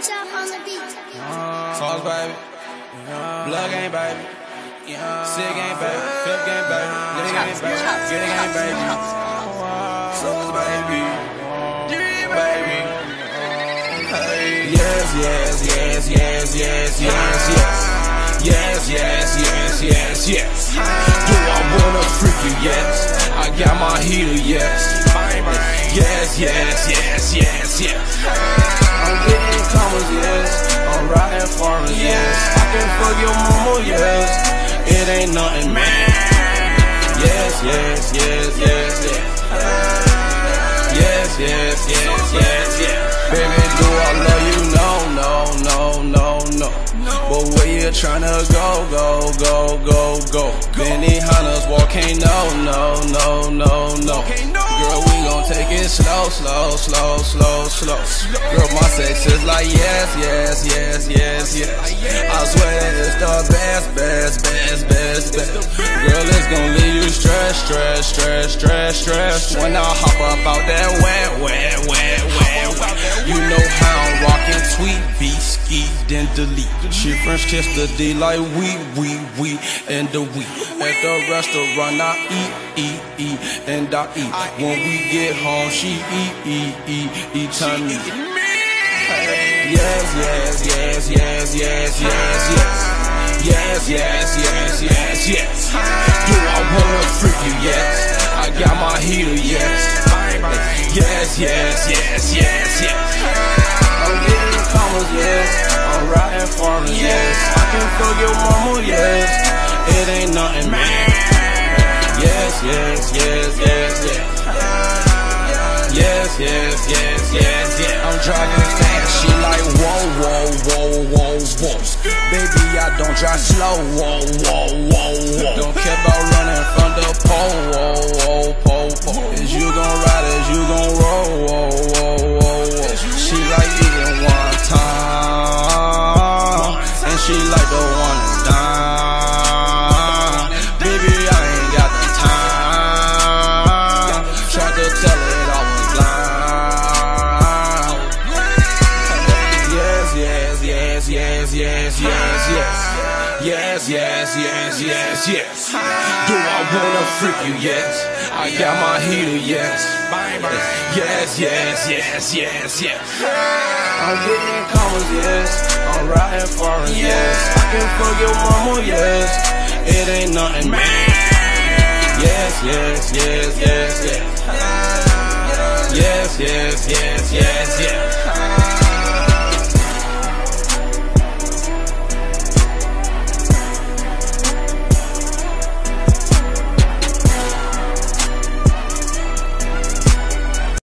top on the beat. Sauce, baby. Uh, Blood game, baby. Sick game, baby. Flip game, baby. Get game, baby. Get it game, baby. Sauce, baby. Baby. Hey. Yes, yes, yes, yes, yes, yes, yes. Yes, yes, yes, yes, yes. Do I wanna freak you? Yes. I got my heater, yes. Yes, yes, yes, yes, yes. Farmers, yes. I can fuck your mama, yes. It ain't nothing, man. Yes, yes, yes, yes, yes. Yes, yes, yes, yes, yes. Baby, do I love you? No, no, no, no, no. But where you tryna go, go, go, go, go? Benny Hunters walking, no, no, no, no, it slow, slow, slow, slow, slow. Girl, my sex is like yes, yes, yes, yes, yes. I swear it's the best, best, best, best, best. Girl, it's gon' leave you stressed, stressed, stressed, stressed, stressed. When I hop up out that wet, She French kiss the D like we, we, we, and the we. At the restaurant, I eat, eat, eat, and I eat. When we get home, she eat, eat, eat, eat time me. Yes, yes, yes, yes, yes, yes, yes. Yes, yes, yes, yes, yes. Do I wanna freak you? Yes. I got my heater, yes. Yes, yes, yes, yes, yes. I'm getting commas, yes. I'm riding farmers, yes. I can your mama, yes. It ain't nothing, man. Yes, yes, yes, yes, yes. Yes, yes, yes, yes, yes. I'm driving fast, she like whoa, whoa, whoa, whoa, whoa. Baby, I don't drive slow, whoa, whoa, whoa, whoa. Don't care about the one dime. Baby, I ain't got the time. Tried to tell it I was blind. Yes, yes, yes, yes, yes, yes, yes. Yes, yes, yes, yes, yes. Do I wanna freak you? Yes. I got my heater, yes. Yes, yes, yes, yes, yes. I'm getting commas, yes. I'm riding foreign, yes. I can fuck your mama, yes. It ain't nothing, man. Yes, yes, yes, yes. Yes, yes, yes, yes, yes.